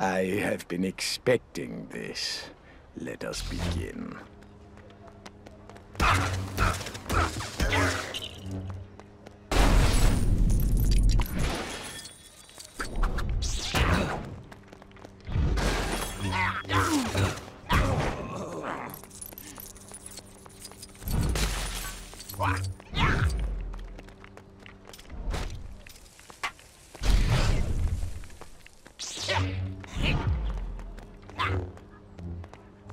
I have been expecting this. Let us begin. What?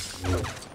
Thank you.